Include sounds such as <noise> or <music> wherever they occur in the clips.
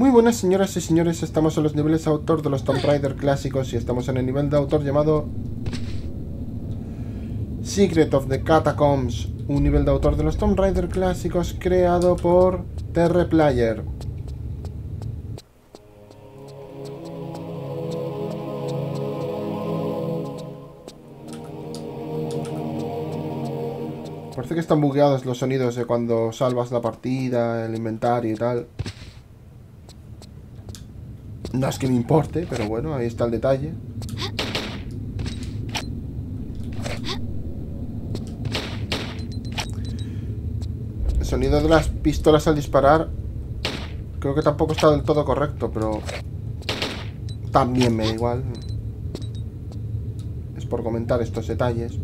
Muy buenas señoras y señores, estamos en los niveles autor de los Tomb Raider clásicos y estamos en el nivel de autor llamado Secret of the Catacombs, un nivel de autor de los Tomb Raider clásicos creado por Terre Player. Parece que están bugueados los sonidos de cuando salvas la partida, el inventario y tal. No es que me importe, pero bueno, ahí está el detalle. El sonido de las pistolas al disparar creo que tampoco está del todo correcto, pero también me da igual. Es por comentar estos detalles.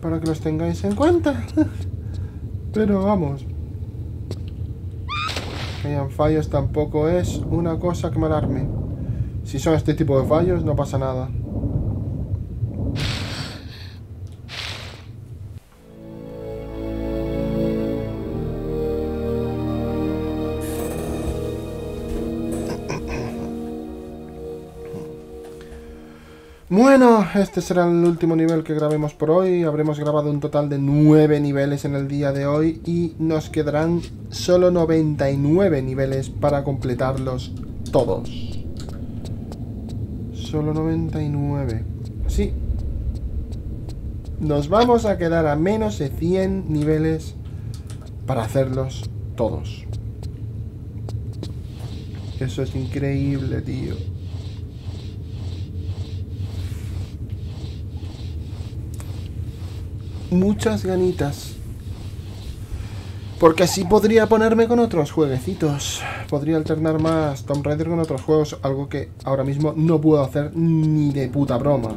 Para que los tengáis en cuenta. <laughs> Pero vamos, hayan fallos tampoco es una cosa que me alarme. Si son este tipo de fallos, no pasa nada. Bueno, este será el último nivel que grabemos por hoy. Habremos grabado un total de 9 niveles en el día de hoy y nos quedarán solo 99 niveles para completarlos todos. Solo 99. Sí. Nos vamos a quedar a menos de 100 niveles para hacerlos todos. Eso es increíble, tío. Muchas ganitas. Porque así podría ponerme con otros jueguecitos. Podría alternar más Tomb Raider con otros juegos, algo que ahora mismo no puedo hacer ni de puta broma.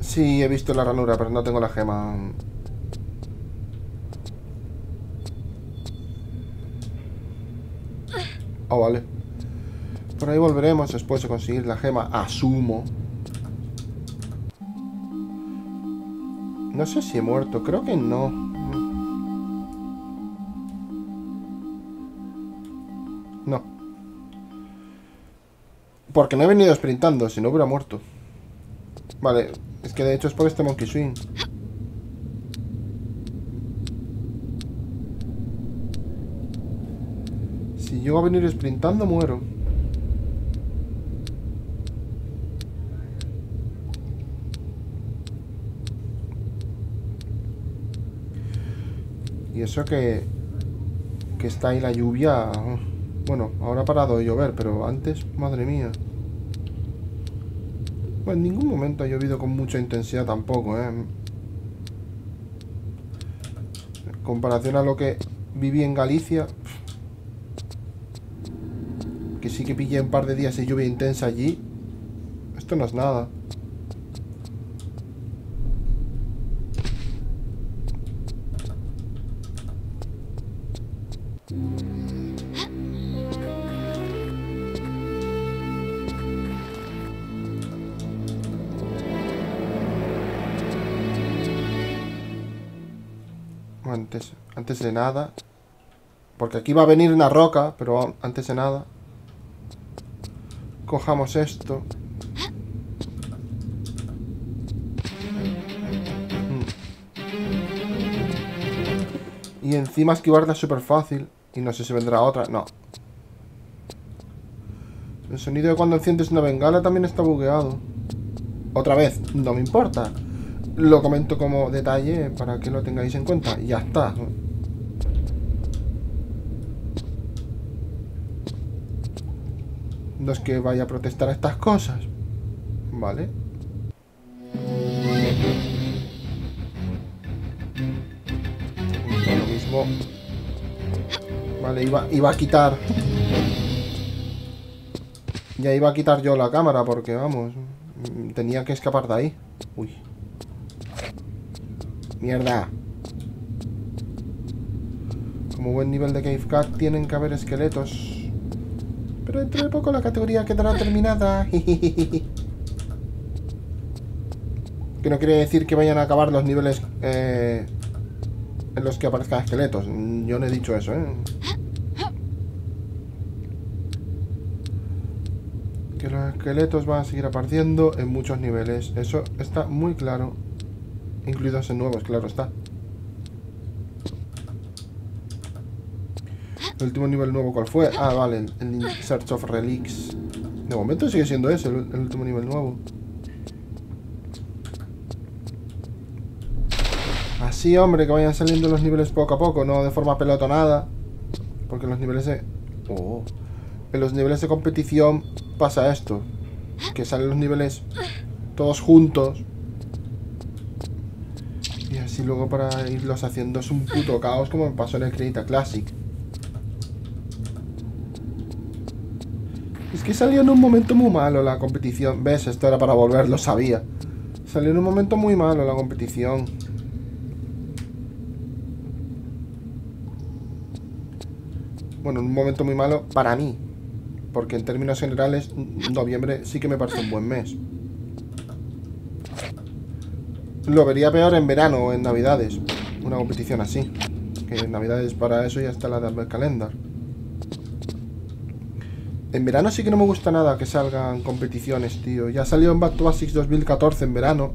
Sí, he visto la ranura, pero no tengo la gema. Oh, vale. Por ahí volveremos después de conseguir la gema, asumo. No sé si he muerto, creo que no. No. Porque no he venido sprintando, si no hubiera muerto. Vale, es que de hecho es por este Monkey Swing. Si llego a venir sprintando, muero. Y eso que, que está ahí la lluvia. Bueno, ahora ha parado de llover, pero antes, madre mía. Bueno, en ningún momento ha llovido con mucha intensidad tampoco, ¿eh? En comparación a lo que viví en Galicia, que sí que pillé un par de días de lluvia intensa allí. Esto no es nada. Antes, de nada. Porque aquí va a venir una roca, pero antes de nada. Cojamos esto. Y encima esquivarla es súper fácil. Y no sé si vendrá otra. No. El sonido de cuando enciendes una bengala también está bugueado. Otra vez, no me importa. Lo comento como detalle para que lo tengáis en cuenta. Y ya está. No es que vaya a protestar a estas cosas. ¿Vale? Lo mismo. Vale, iba, iba a quitar. Ya iba a quitar yo la cámara porque, vamos, tenía que escapar de ahí. Uy. Mierda. Como buen nivel de Cave Cat tienen que haber esqueletos. Pero dentro de poco la categoría quedará terminada. <laughs> Que no quiere decir que vayan a acabar los niveles eh, en los que aparezcan esqueletos. Yo no he dicho eso, ¿eh? Que los esqueletos van a seguir apareciendo en muchos niveles. Eso está muy claro. Incluidos en nuevos, claro está. El último nivel nuevo, ¿cuál fue? Ah, vale, el, Search of Relics. De momento sigue siendo ese, el, último nivel nuevo. Así, hombre, que vayan saliendo los niveles poco a poco, no de forma pelotonada. Porque los niveles de... Oh. En los niveles de competición pasa esto. Que salen los niveles todos juntos. Y luego para irlos haciendo es un puto caos como me pasó en el Credita Classic. Es que salió en un momento muy malo la competición. ¿Ves? Esto era para volver, lo sabía. Salió en un momento muy malo la competición. Bueno, en un momento muy malo para mí. Porque en términos generales, noviembre sí que me parece un buen mes. Lo vería peor en verano o en navidades. Una competición así. Que en navidades para eso ya está la de Calendar. En verano sí que no me gusta nada que salgan competiciones, tío. Ya salió en Back to Basics 2014 en verano.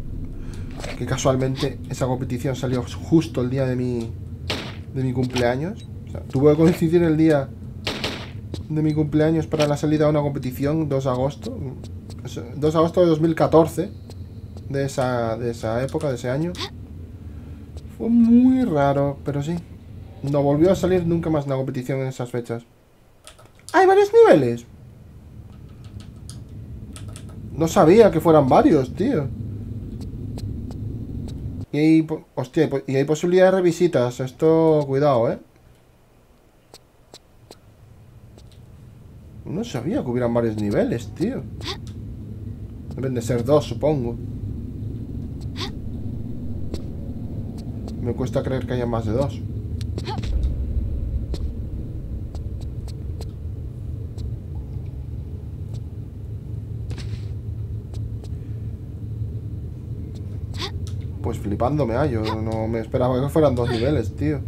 Que casualmente esa competición salió justo el día de mi, de mi cumpleaños. O sea, tuve que coincidir el día de mi cumpleaños para la salida de una competición, 2 de agosto. 2 de agosto de 2014. De esa, de esa época, de ese año. Fue muy raro, pero sí. No volvió a salir nunca más una competición en esas fechas. Hay varios niveles. No sabía que fueran varios, tío. Hostia, y hay posibilidad de revisitas. Esto, cuidado, ¿eh? No sabía que hubieran varios niveles, tío. Deben de ser dos, supongo. Me cuesta creer que haya más de dos. Pues flipándome hallo. No me esperaba que fueran dos niveles, tío.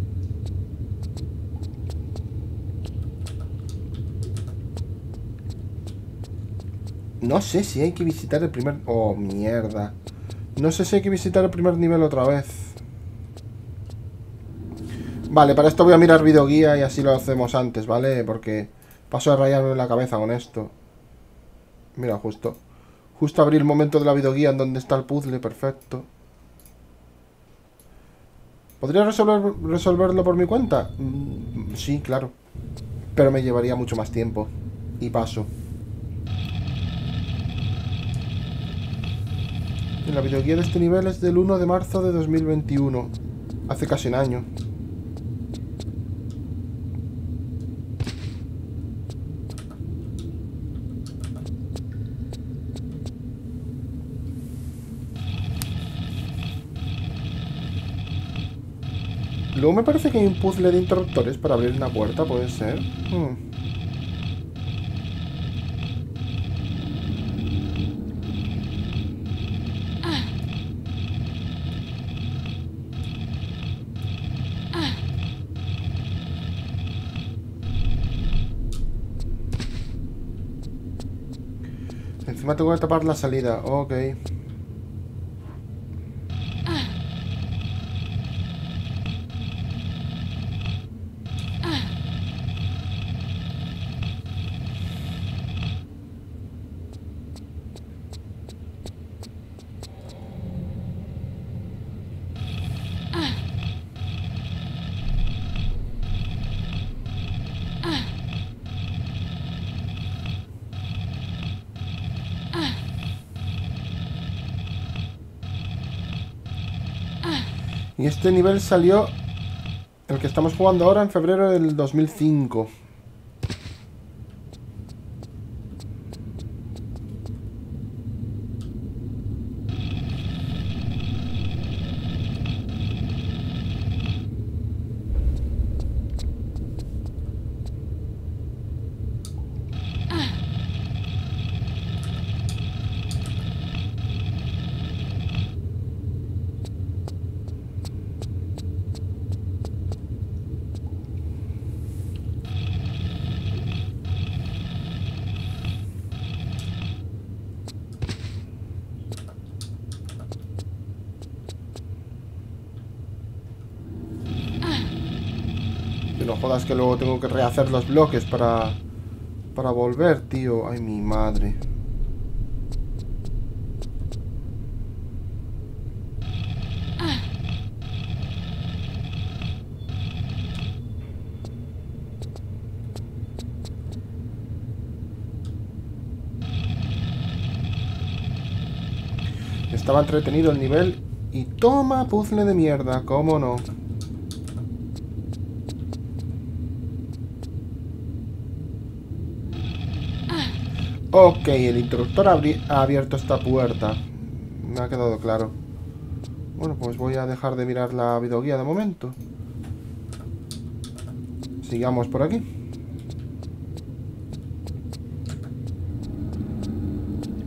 No sé si hay que visitar el primer... Oh, mierda. No sé si hay que visitar el primer nivel otra vez. Vale, para esto voy a mirar videoguía y así lo hacemos antes, ¿vale? Porque paso de rayarme la cabeza con esto. Mira, justo. Justo abrir el momento de la videoguía en donde está el puzzle, perfecto. ¿Podría resolver, resolverlo por mi cuenta? Mm, sí, claro. Pero me llevaría mucho más tiempo. Y paso. La videoguía de este nivel es del 1 de marzo de 2021. Hace casi un año. Luego me parece que hay un puzzle de interruptores para abrir una puerta, puede ser. Hmm. Encima tengo que tapar la salida. Ok. Y este nivel salió, el que estamos jugando ahora, en febrero del 2005. Jodas que luego tengo que rehacer los bloques para... Para volver, tío. Ay, mi madre. Estaba entretenido el nivel y toma puzzle de mierda, cómo no. Ok, el interruptor ha abierto esta puerta. Me ha quedado claro. Bueno, pues voy a dejar de mirar la videoguía de momento. Sigamos por aquí.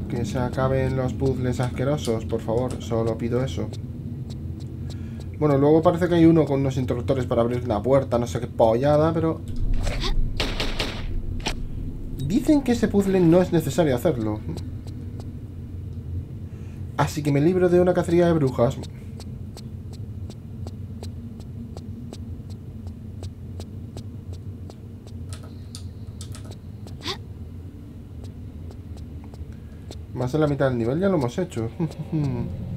Que se acaben los puzzles asquerosos, por favor. Solo pido eso. Bueno, luego parece que hay uno con unos interruptores para abrir una puerta, no sé qué pollada, pero Dicen que ese puzzle no es necesario hacerlo. Así que me libro de una cacería de brujas. Más de la mitad del nivel ya lo hemos hecho. <laughs>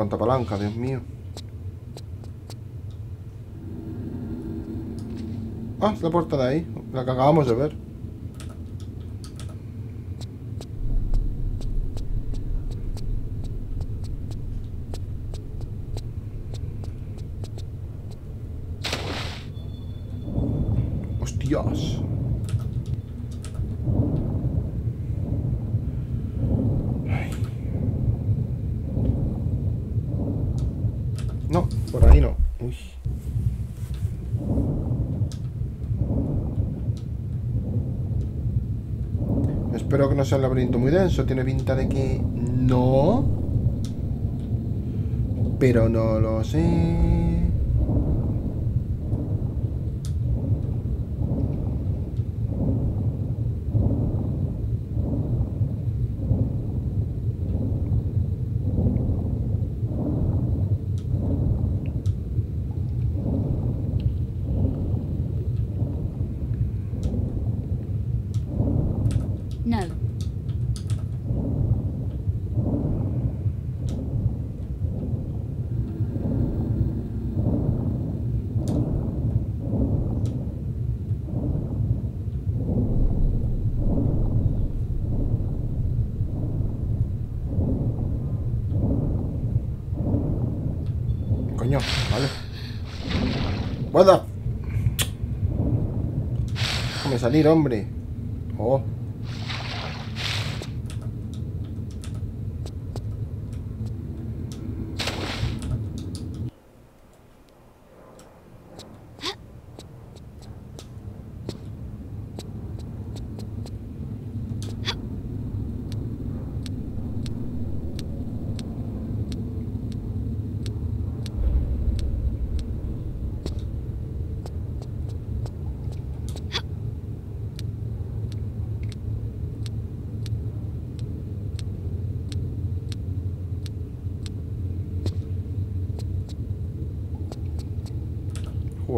En cuanto palanca, Dios mío. Ah, la puerta de ahí, la que acabamos de ver. Hostias. Espero que no sea un laberinto muy denso. Tiene pinta de que no. Pero no lo sé. vale. ¡Puedo! Déjame salir, hombre. Oh.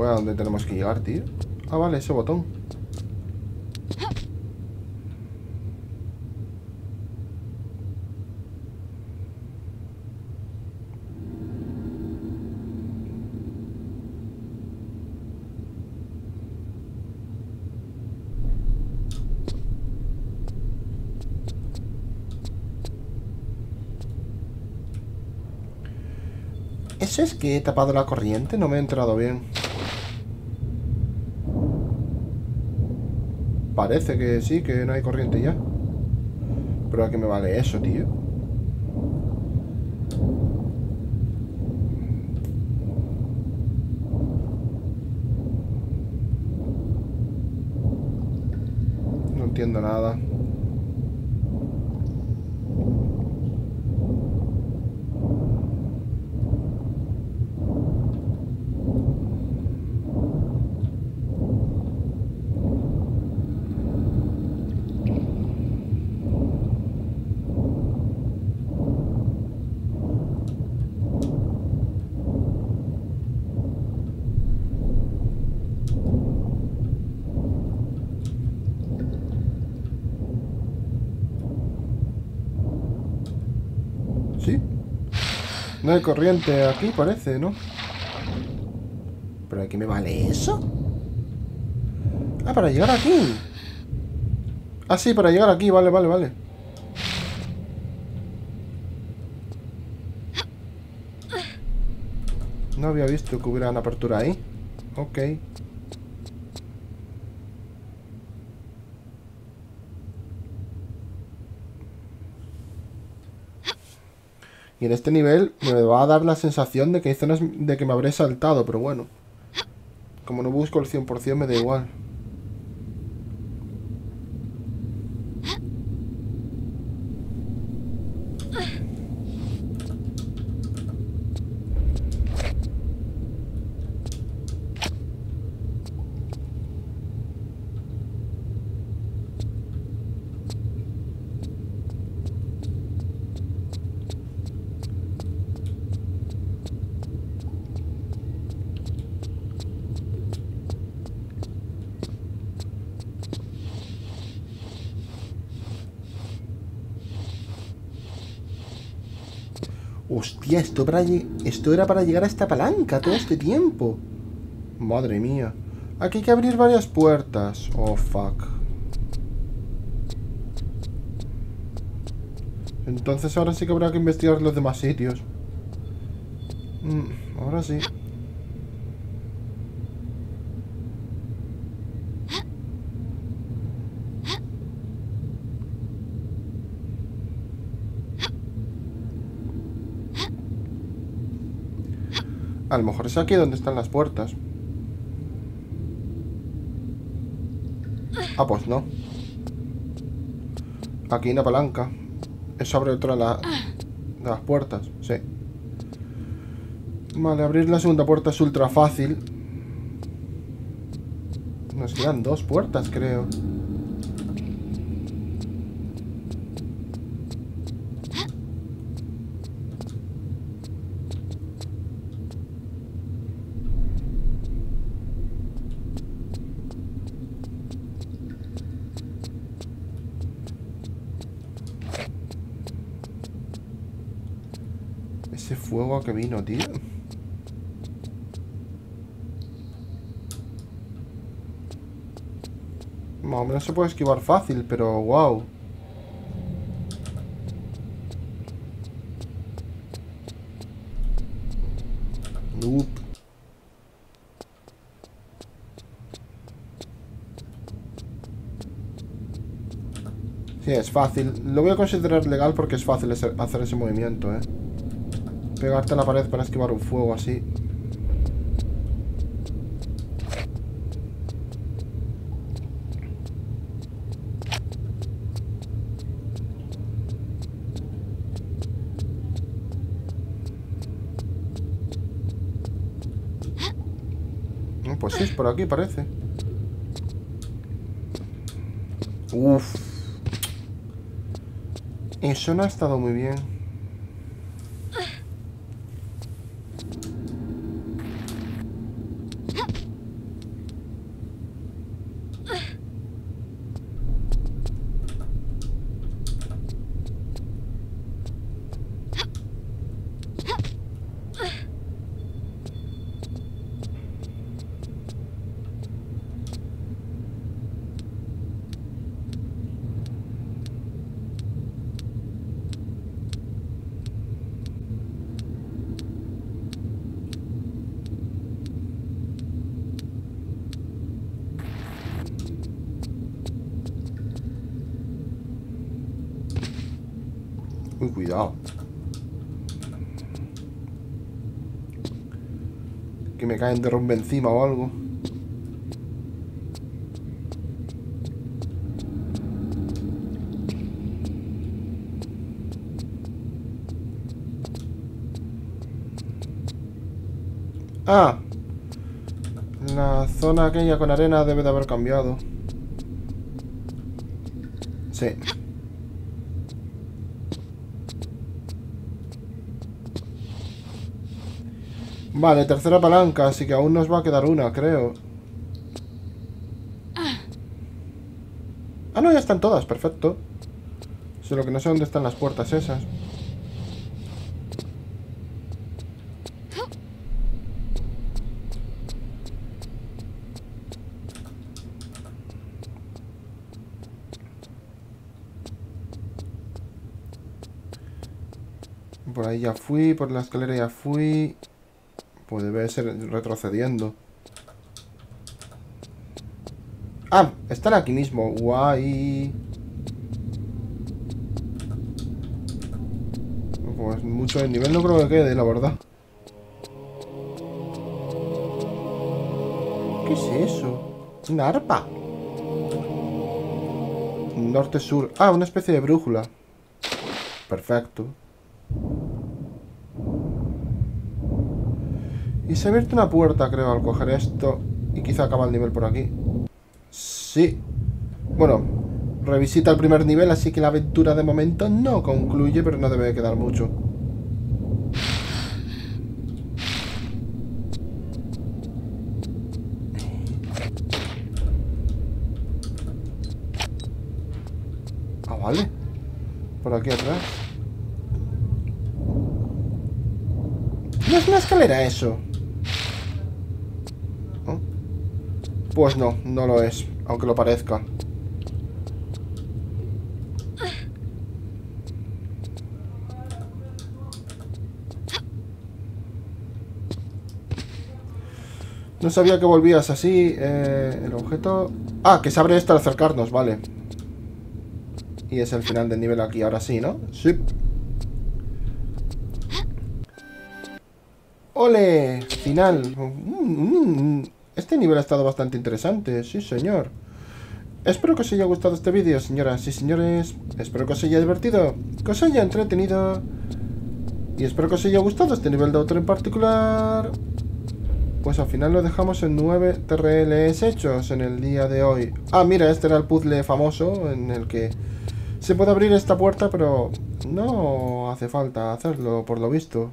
juega a donde tenemos que llegar, tío. Ah, vale, ese botón. ¿Eso es que he tapado la corriente? No me he entrado bien. Parece que sí, que no hay corriente ya. Pero ¿a qué me vale eso, tío? No entiendo nada. ¿Sí? No hay corriente aquí, parece, ¿no? ¿Pero aquí me vale eso? Ah, para llegar aquí. Ah, sí, para llegar aquí, vale, vale, vale. No había visto que hubiera una apertura ahí. Ok. Y en este nivel me va a dar la sensación de que hay zonas de que me habré saltado, pero bueno. Como no busco el 100% me da igual. Hostia, esto, para era para llegar a esta palanca todo este tiempo. Madre mía. Aquí hay que abrir varias puertas. Oh, fuck. Entonces ahora sí que habrá que investigar los demás sitios. Mm, ahora sí. A lo mejor es aquí donde están las puertas. Ah, pues no. Aquí una palanca. Eso abre otra de las puertas, sí. Vale, abrir la segunda puerta es ultra fácil. Nos quedan dos puertas, creo. Ese fuego a que vino, tío. Más o menos se puede esquivar fácil, pero wow. Nope. Sí, es fácil. Lo voy a considerar legal porque es fácil hacer ese movimiento, ¿eh? Pegarte a la pared para esquivar un fuego así. Pues sí, es por aquí parece. Uf. Eso no ha estado muy bien. Cuidado. Que me caen derrumbe encima o algo. Ah, la zona aquella con arena debe de haber cambiado. Sí. Vale, tercera palanca, así que aún nos va a quedar una, creo. Ah, no, ya están todas, perfecto. Solo que no sé dónde están las puertas esas. Por ahí ya fui, por la escalera ya fui. Pues debe ser retrocediendo. Ah, están aquí mismo. Guay. Pues mucho de nivel no creo que quede, la verdad. ¿Qué es eso? Una arpa. Norte-sur. Ah, una especie de brújula. Perfecto. Y se ha abierto una puerta, creo, al coger esto. Y quizá acaba el nivel por aquí. Sí. Bueno, revisita el primer nivel, así que la aventura de momento no concluye, pero no debe quedar mucho. Ah, vale. Por aquí atrás. No es una escalera eso. Pues no, no lo es, aunque lo parezca. No sabía que volvías así. Eh, el objeto... Ah, que se abre esto al acercarnos, vale. Y es el final del nivel aquí, ahora sí, ¿no? Sí. ¡Ole! Final. Mm, mm, este nivel ha estado bastante interesante, sí señor. Espero que os haya gustado este vídeo, señoras y señores. Espero que os haya divertido, que os haya entretenido. Y espero que os haya gustado este nivel de autor en particular. Pues al final lo dejamos en 9 TRLs hechos en el día de hoy. Ah, mira, este era el puzzle famoso en el que se puede abrir esta puerta, pero no hace falta hacerlo, por lo visto.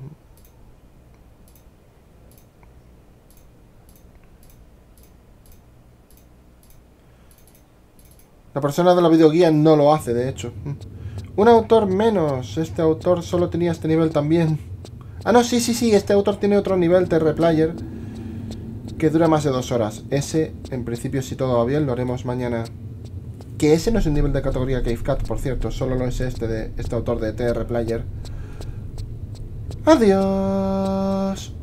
La persona de la videoguía no lo hace, de hecho. Un autor menos. Este autor solo tenía este nivel también. Ah, no, sí, sí, sí. Este autor tiene otro nivel TR Player que dura más de dos horas. Ese, en principio, si todo va bien, lo haremos mañana. Que ese no es un nivel de categoría Cave Cat, por cierto. Solo lo es este de este autor de TR Player. Adiós.